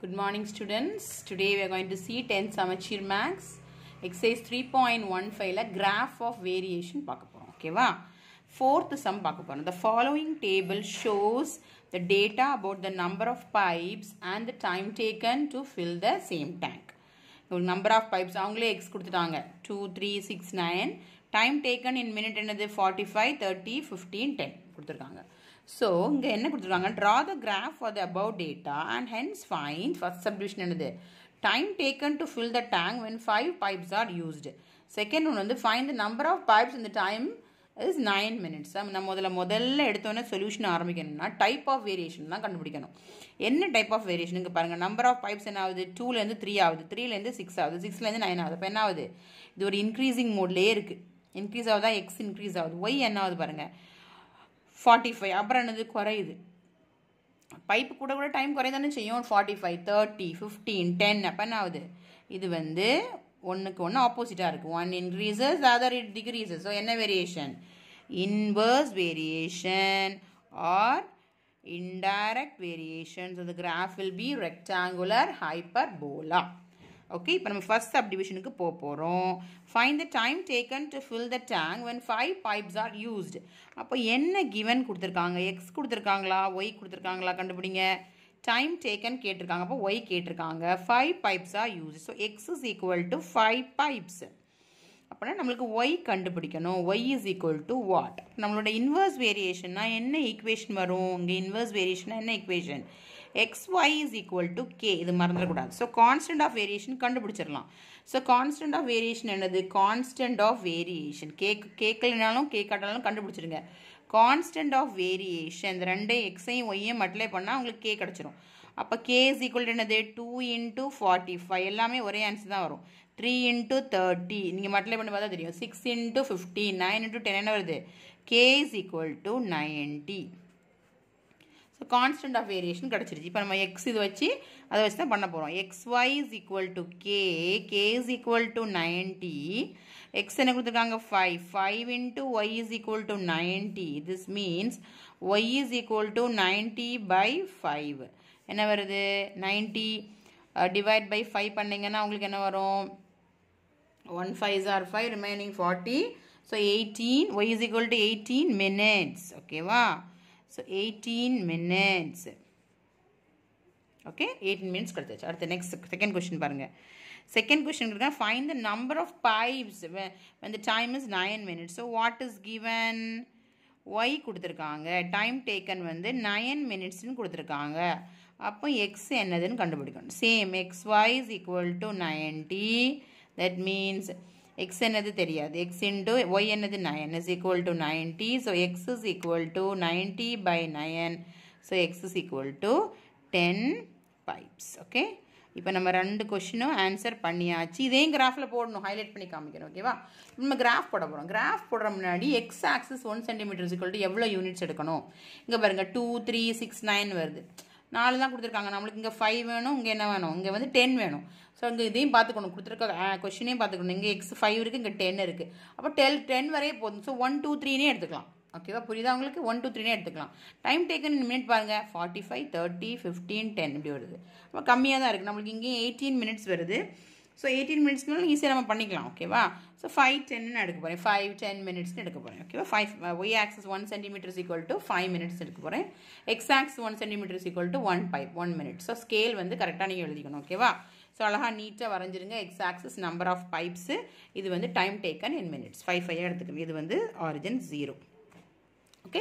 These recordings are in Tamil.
Good morning students. Today we are going to see 10 Samachir Max exercise 3.15ல graph of variation பார்க்க போறோம் ஓகேவா fourth sum பார்க்க போறோம் the following table shows the data about the number of pipes and the time taken to fill the same tank number of pipes pipes அவங்களே எக்ஸ் கொடுத்துட்டாங்க two three six nine time taken in minute என்னது forty five thirty fifteen ten கொடுத்துருக்காங்க ஸோ இங்கே என்ன கொடுத்துருக்காங்க? Draw the graph for the about data and hence fine first subdivision என்னது? Time taken to fill the tank when five pipes are used second one வந்து fine the number of pipes இந்த டைம் இஸ் நைன் மினிட்ஸ் நம்ம முதல்ல முதல்ல எடுத்தோன்னே சொல்யூஷன் ஆரம்பிக்கணும்னா டைப் ஆஃப் வேரியேஷன் தான் கண்டுபிடிக்கணும். என்ன டைப் ஆஃப் வேரியேஷனுக்கு பாருங்கள் நம்பர் ஆஃப் பைப்ஸ் என்ன ஆகுது டூலேருந்து த்ரீ ஆகுது. த்ரீலேருந்து சிக்ஸ் ஆகுது. சிக்ஸ்லேருந்து நைன் ஆகுது. இப்போ என்ன ஆகுது இது ஒரு இன்க்ரீசிங் மோட்லேயே இருக்குது இன்க்ரீஸ் ஆகுதா? எக்ஸ் இன்க்ரீஸ் ஆகுது. ஒய் என்ன ஆகுது பாருங்கள் ஃபார்ட்டி ஃபைவ் அப்புறம் என்னது? குறையுது. பைப்பு கூட கூட டைம் குறைதானே செய்யும். Forty five thirty fifteen ten அப்போ என்ன ஆகுது? இது வந்து ஒன்றுக்கு ஒன்று ஆப்போசிட்டாக இருக்குது one increases other it decreases so என்ன variation inverse variation or indirect variation. So the graph will be rectangular hyperbola. Okay இப்போ நம்ம ஃபர்ஸ்ட் சப்டிவிஷனுக்கு போக போகிறோம் find the time taken to fill the tank when five pipes are used அப்போ என்ன கிவன் கொடுத்துருக்காங்க? எக்ஸ் கொடுத்துருக்காங்களா? ஒய் கொடுத்துருக்காங்களா? கண்டுபிடிங்க. டைம் டேக்கன் கேட்டிருக்காங்க. அப்போ ஒய் கேட்டிருக்காங்க. Five pipes are use so X is equal to five pipes அப்படின்னா நம்மளுக்கு ஒய் கண்டுபிடிக்கணும். Y is equal to what நம்மளோட இன்வர்ஸ் வேரியேஷன்னா என்ன ஈக்குவேஷன் வரும்? இங்கே இன்வர்ஸ் வேரியேஷன்னா என்ன equation X Y is equal to K இது மறந்துடக்கூடாது. ஸோ கான்ஸ்டன்ட் ஆஃப் வேரியேஷன் கண்டுபிடிச்சிடலாம். ஸோ கான்ஸ்டன்ட் ஆஃப் வேரியேஷன் என்னது? கான்ஸ்டன்ட் ஆஃப் வேரியேஷன் கேக் கேட்கலனாலும் கேட்காட்டாலும் கண்டுபிடிச்சிருங்க கான்ஸ்டன்ட் ஆஃப் வேரியேஷன் இந்த ரெண்டே எக்ஸையும் ஒய்யும் மட்டிலே பண்ணால் உங்களுக்கு கே கிடச்சிரும். அப்போ கே இஸ் ஈக்குவல் என்னது? டூ இன்ட்டு ஃபார்ட்டி ஃபைவ் எல்லாமே ஒரே ஆன்சர் தான் வரும். த்ரீ இன்ட்டு தேர்ட்டி நீங்கள் மட்டிலே பண்ணி பார்த்தா தெரியும். Six into fifty nine into ten என்ன வருது? K is equal to ninety so constant of variation கிடச்சிருச்சு. இப்போ நம்ம எக்ஸ் இது வச்சு அதை வச்சு தான் பண்ண போகிறோம் x y is equal to k k is equal to ninety x என்ன கொடுத்துருக்காங்க? Five five into y is equal to ninety this means y is equal to ninety by five என்ன வருது? நைன்டி டிவைட் பை ஃபைவ் பண்ணிங்கன்னா உங்களுக்கு என்ன வரும்? One five are five remaining forty so eighteen y is equal to eighteen minutes ஓகேவா so eighteen minutes okay eighteen minutes கிடச்சிச்சு அடுத்த நெக்ஸ்ட் செகண்ட் கொஸ்டின் பாருங்கள் செகண்ட் கொஸ்டின் இருக்கா find the number of pipes when time is is nine minutes so what is given y கொடுத்துருக்காங்க. டைம் டேக்கன் வந்து நைன் மினிட்ஸ்னு கொடுத்துருக்காங்க. அப்போ எக்ஸ் என்னதுன்னு கண்டுபிடிக்கணும். Same x y is equal to ninety that means x என்னது தெரியாது. எக்ஸ் இன்ட்டு ஒய் என்னது nine is equal to ninety so x is equal to ninety by nine so x is equal to ten pipes okay இப்போ நம்ம ரெண்டு கொஷினும் ஆன்சர் பண்ணியாச்சு. இதையும் கிராஃபில் போடணும். ஹைலைட் பண்ணி காமிக்கணும் ஓகேவா நம்ம கிராஃப் போட போகிறோம் கிராஃப் போடுற முன்னாடி x axis one centimetre equal எவ்வளோ யூனிட்ஸ் எடுக்கணும்? இங்கே பாருங்கள் டூ த்ரீ சிக்ஸ் நைன் வருது. நாலு தான் கொடுத்துருக்காங்க. நம்மளுக்கு இங்கே ஃபைவ் வேணும். இங்கே என்ன வேணும்? இங்கே வந்து டென் வேணும். ஸோ இங்கே இதையும் பார்த்துக்கணும். கொடுத்துருக்க கொஷினையும் பார்த்துக்கணும். இங்கே எக்ஸ் ஃபைவ் இருக்குது இங்கே டென் இருக்குது அப்போ டெல் டென் வரையே போதும். ஸோ ஒன் டூ த்ரீனே எடுத்துக்கலாம். ஓகேவா புரியுதா உங்களுக்கு? ஒன் டூ த்ரீனே எடுத்துக்கலாம். டைம் டேக்கன் மினிட் பாருங்கள் forty five thirty fifteen ten இப்படி வருது. ரொம்ப கம்மியாக தான் இருக்குது நம்மளுக்கு இங்கேயும் எயிட்டீன் மினிட்ஸ் வருது. ஸோ எயிட்டீன் மினிட்ஸ்னாலும் ஈஸியாக நம்ம பண்ணிக்கலாம். ஓகேவா ஸோ ஃபைவ் டென்னு எடுக்க போகிறேன் ஃபைவ் டென் மினிட்ஸ்னு எடுக்க போகிறேன் ஓகேவா five y axis one centimetres equal to five minutes எடுக்க போகிறேன் x axis one centimetres equal to one five one minute so scale வந்து கரெக்டாக நீங்கள் எழுதிக்கணும். ஓகேவா ஸோ அழகாக நீட்டாக வரைஞ்சிருங்க. X axis number of pipes இது வந்து time taken in minutes five five எடுத்துக்கணும். இது வந்து origin zero okay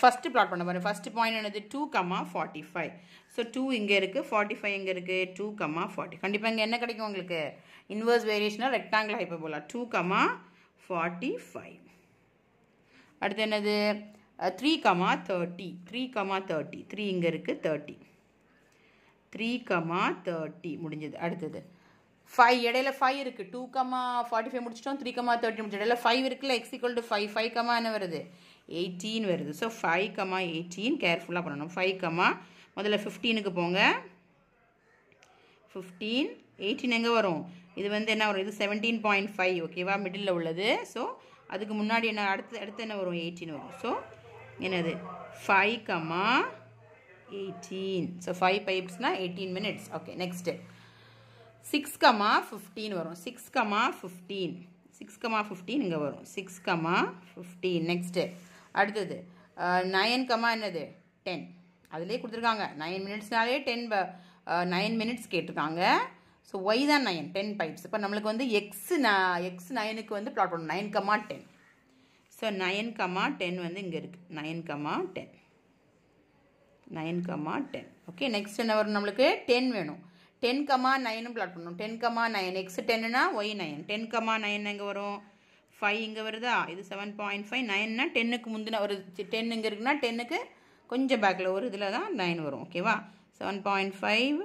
first plot பண்ண பாருங்கள் ஃபஸ்ட்டு பாயிண்ட் என்னது? Two comma forty five so two இங்கே இருக்குது ஃபார்ட்டி ஃபைவ் இங்கே இருக்குது டூ கம்மா ஃபார்ட்டி கண்டிப்பாக இங்கே என்ன கிடைக்கும் உங்களுக்கு? Inverse வேரியேஷனாக rectangle hyperbola two comma forty five அடுத்து என்னது? Three comma thirty three comma thirty three இங்கே இருக்குது தேர்ட்டி த்ரீ கமா தேர்ட்டி முடிஞ்சது அடுத்தது. ஃபைவ் இடையில ஃபைவ் இருக்குது டூ கமா ஃபார்ட்டி ஃபைவ் முடிச்சிட்டோம். த்ரீ கமா தேர்ட்டி முடிச்சு இடையில ஃபைவ் இருக்குல்ல x equal to five five comma என்ன வருது? எயிட்டீன் வருது. ஸோ ஃபைவ் கமா எயிட்டீன் கேர்ஃபுல்லாக பண்ணணும். ஃபைவ் கமா முதல்ல ஃபிஃப்டீனுக்கு போங்க. ஃபிஃப்டீன் எயிட்டீன் எங்கே வரும்? இது வந்து என்ன வரும்? இது செவன்டீன் பாயிண்ட் ஃபைவ் ஓகேவா மிடில் உள்ளது. ஸோ அதுக்கு முன்னாடி என்ன அடுத்து அடுத்து என்ன வரும்? எயிட்டீன் வரும். ஸோ என்னது? Five comma eighteen so five பைப்ஸ்னால் eighteen minutes okay next six comma fifteen வரும் six comma fifteen six comma fifteen இங்கே வரும் சிக்ஸ் கமா ஃபிஃப்டீன் நெக்ஸ்ட்டு அடுத்தது நயன் கமா என்னது? டென் அதிலே கொடுத்துருக்காங்க. நயன் மினிட்ஸ்னாலே டென் நயன் மினிட்ஸ் கேட்டிருக்காங்க. ஸோ ஒய் தான் நைன் டென் பைப்ஸ் இப்போ நம்மளுக்கு வந்து எக்ஸ் எக்ஸ் நைனுக்கு வந்து ப்ளாட் பண்ணணும். Nine comma ten so nine comma ten வந்து இங்கே இருக்குது nine comma ten nine comma ten okay next என்ன வரும் நம்மளுக்கு? டென் வேணும். டென் கமா நைனும் பிளாட் பண்ணணும். Ten comma nine X டென்னுனா y nine ten comma nine எங்கே வரும்? ஃபைவ் இங்கே வருதா? இது செவன் பாயிண்ட் ஃபைவ் நைன்னா டென்னுக்கு முந்தின ஒரு டென் இங்கே இருக்குன்னா டென்னுக்கு கொஞ்சம் பேக்கில் ஒரு இதில் தான் நைன் வரும். ஓகேவா seven point five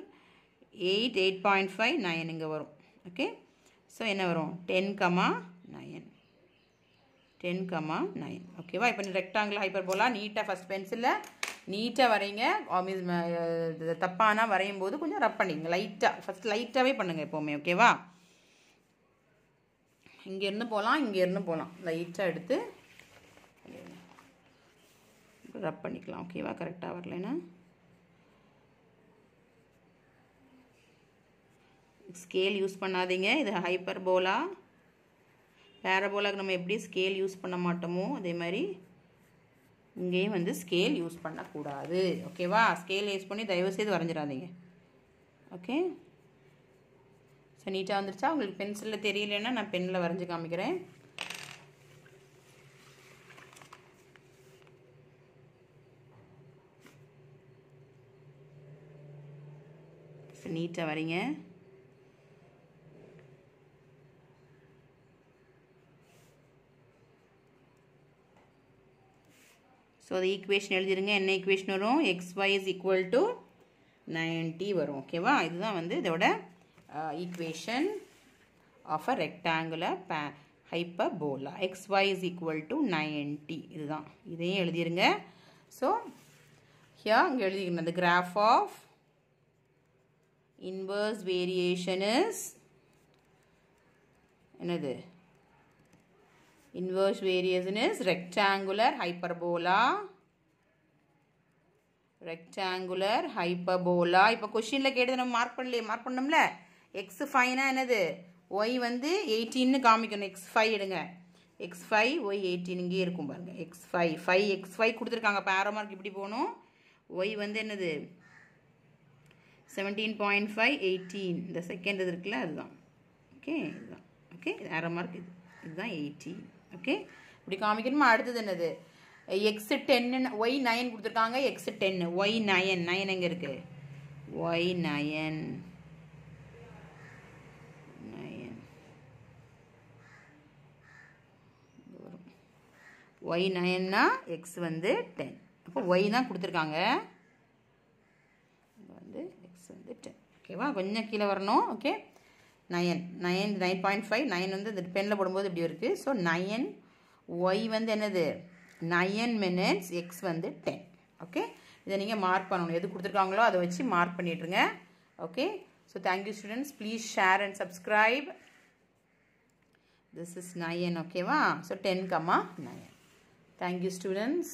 eight eight point five nine இங்கே வரும். ஓகே ஸோ என்ன வரும்? Ten comma nine ten comma nine ஓகேவா இப்போ நீ ரெக்டாங்கிள் ஹைப்பர் போலா நீட்டாக ஃபஸ்ட் பென்சிலில் நீட்டாக வரைங்க. மீன்ஸ் தப்பானா வரையும் போது கொஞ்சம் ரப் பண்ணிங்க. லைட்டாக ஃபஸ்ட் லைட்டாகவே பண்ணுங்கள் எப்போவுமே ஓகேவா இங்கேருந்து போகலாம் இங்கேருந்து போகலாம் லைட்டாக எடுத்து ரப் பண்ணிக்கலாம் ஓகேவா கரெக்டாக வரலைன்னா ஸ்கேல் யூஸ் பண்ணாதீங்க. இது ஹைப்பர் போலா பேரபோலாக்கு நம்ம எப்படி ஸ்கேல் யூஸ் பண்ண மாட்டோமோ அதே மாதிரி இங்கேயும் வந்து ஸ்கேல் யூஸ் பண்ணக்கூடாது. ஓகேவா ஸ்கேல் யூஸ் பண்ணி தயவு செய்து வரைஞ்சிடாதீங்க. ஓகே ஸோ நீட்டாக வந்துருச்சா? உங்களுக்கு பென்சிலில் தெரியலன்னா நான் பென்னில் வரைஞ்சி காமிக்கிறேன். நீட்டாக வரீங்க. ஸோ அது ஈக்குவேஷன் எழுதிருங்க. என்ன ஈக்குவேஷன் வரும்? X y is equal to ninety வரும். ஓகேவா இதுதான் வந்து இதோட equation of a rectangular pay hyperbola x y is equal to ninety இதுதான். இதையும் எழுதிருங்க. ஸோ ஹியா இங்கே எழுதிக்கணும் அந்த graph of inverse variation is என்னது? Inverse variation is rectangular hyperbola. Rectangular hyperbola. இப்போ கொஷினில் கேட்டது நம்ம மார்க் பண்ணலையே மார்க் பண்ணோம்ல? எக்ஸ் ஃபைவ்னா என்னது? ஒய் வந்து எயிட்டீன்னு காமிக்கணும். எக்ஸ் ஃபைவ் எடுங்க. எக்ஸ் ஃபைவ் ஒய் எயிட்டீன் இங்கே இருக்கும் பாருங்கள் x five five x five கொடுத்துருக்காங்க. இப்போ ஆரோ மார்க் இப்படி போகணும். ஒய் வந்து என்னது? செவன்டீன் பாயிண்ட் ஃபைவ் எயிட்டீன் இந்த செகண்ட் இது இருக்குல்ல அதுதான். ஓகே இதுதான். ஓகே ஆரோ மார்க் இது. இதுதான் எயிட்டீன் ஓகே இப்படி காமிக்கணுமா? அடுத்தது என்னது? எக்ஸ் டென்னு ஒய் நயன் கொடுத்துருக்காங்க. எக்ஸ் டென்னு ஒய் நயன் நயன் எங்கே இருக்கு? ஒய் நயன் நயன் ஒய் நயன்னா எக்ஸ் வந்து டென் அப்போ ஒய் தான் கொடுத்துருக்காங்க. வந்து எக்ஸ் வந்து டென் ஓகேவா கொஞ்சம் கீழே வரணும். Okay nine. Nine nine point five nine வந்து இந்த பெனில் போடும்போது இப்படி இருக்குது ஸோ நயன் ஒய் வந்து என்னது? நயன் மினிட்ஸ் எக்ஸ் வந்து டென் ஓகே இதை நீங்கள் மார்க் பண்ணணும். எது கொடுத்துருக்காங்களோ அதை வச்சு mark பண்ணிட்டுருங்க okay so thank you students please share and subscribe this is nine ஓகேவா so ten comma nine thank you students